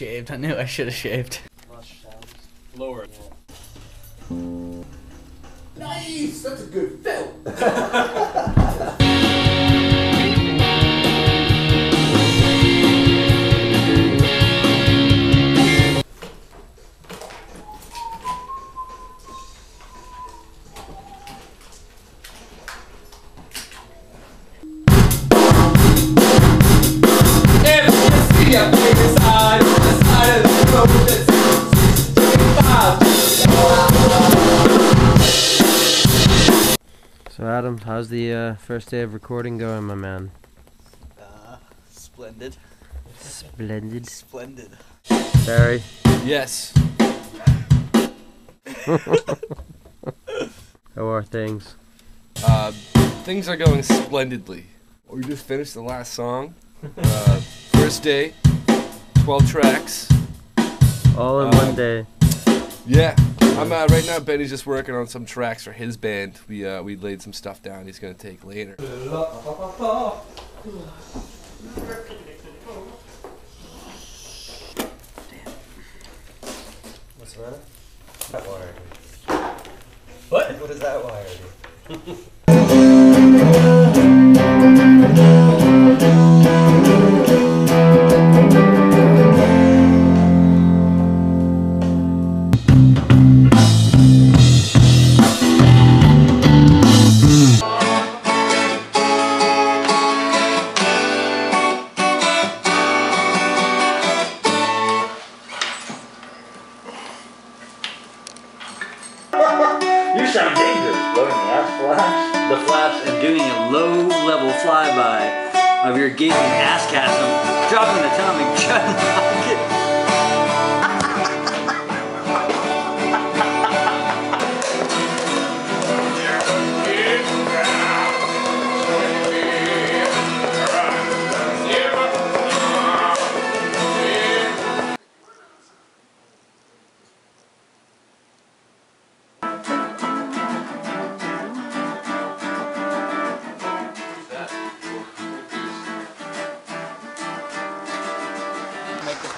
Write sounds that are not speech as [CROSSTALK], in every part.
shaved. I knew I should have shaved. Lower. Nice! That's a good film. [LAUGHS] Adam, how's the uh, first day of recording going, my man? Uh, splendid. Splendid. Splendid. Barry. Yes. [LAUGHS] How are things? Uh, things are going splendidly. We just finished the last song. Uh, first day, 12 tracks. All in Um, one day. Yeah. I'm uh, right now. Benny's just working on some tracks for his band. We uh, we laid some stuff down. He's gonna take later. What's the matter? That wire. What? What does that wire do? [LAUGHS] the flaps. and doing a low level flyby of your gaping ass chasm, dropping the atomic [LAUGHS]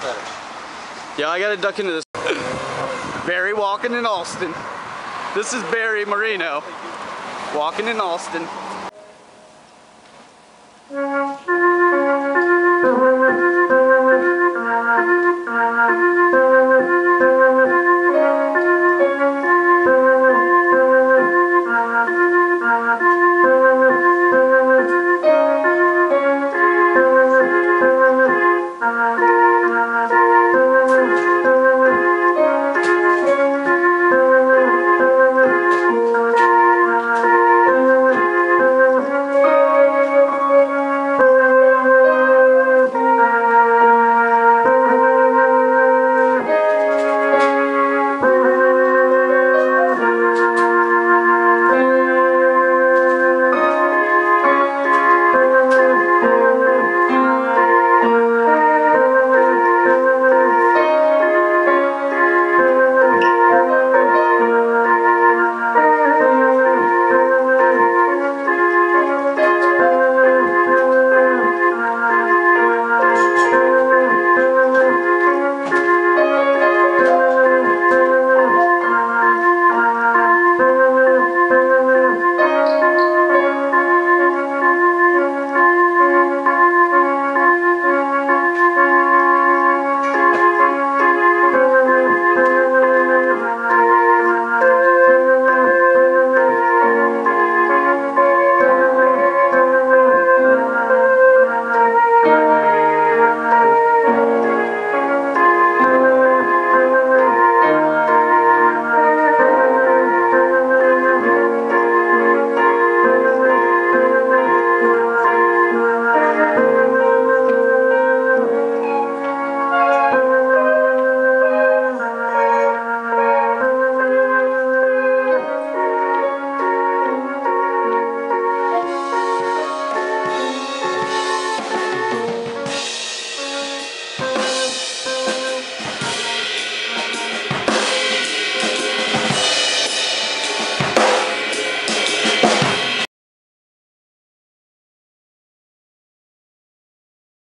better. Yeah, I gotta duck into this. [LAUGHS] Barry walking in Austin. This is Barry Marino walking in Austin. Father.